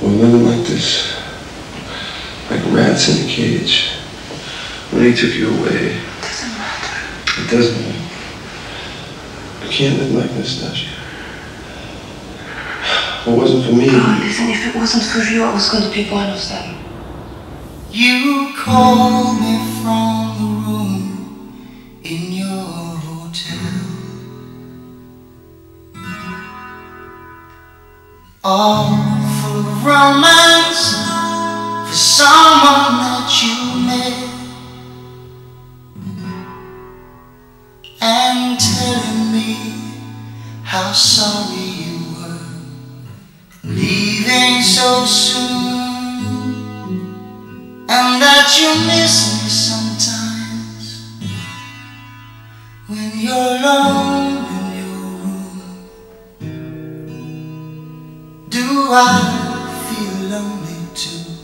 We're living like this, like rats in a cage. When he took you away, It doesn't matter. it doesn't matter. You can't live like this, Dasha. If it wasn't for me, Oh, listen, if it wasn't for you, I was going to be one of them. You call me from the room in your hotel. All full of romance for someone that you met. And telling me how sorry you were leaving so soon and that you miss me sometimes when you're alone in your room. Do I lonely too?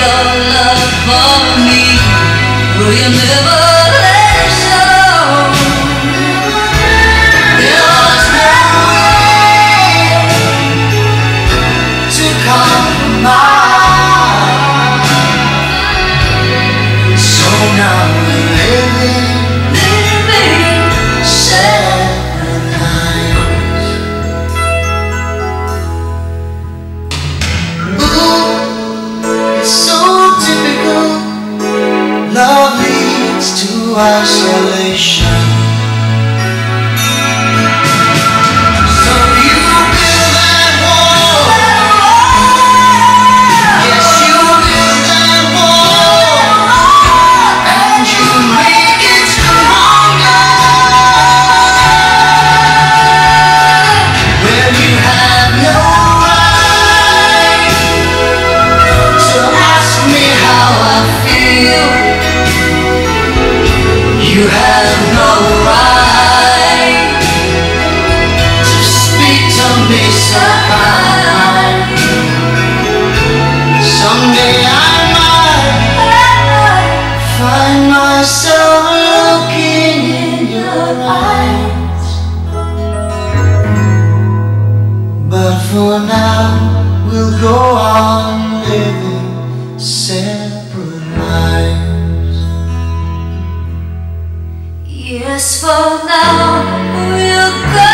Your love for me, will you never isolation. On living separate lives. Yes, for now we'll go